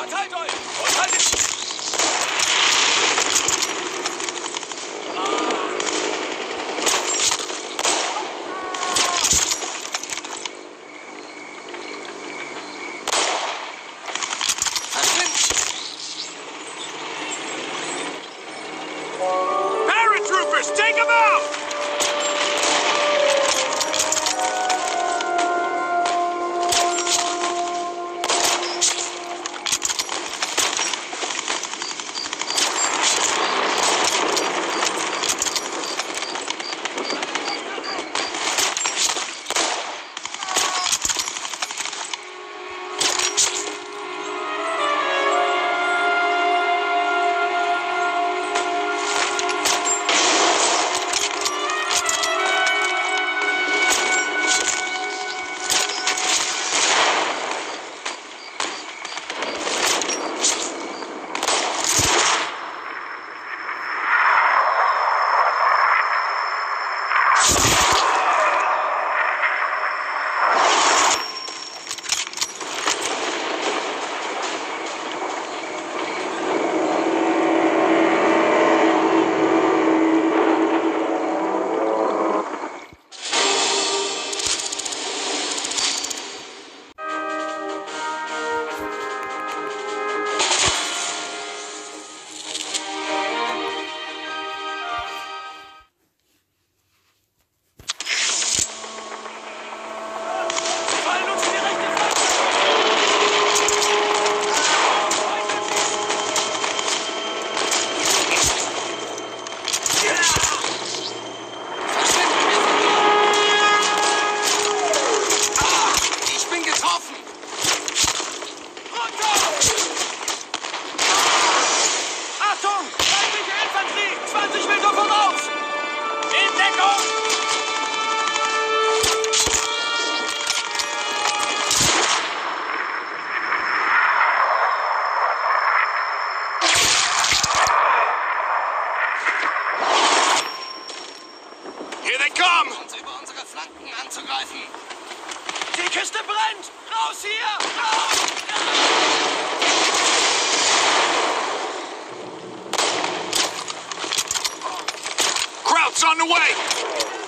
Verteilt euch! Und haltet! Paratroopers, take them out! angreifen! Die Kiste brennt! Raus hier! Raus! Krauts on the way!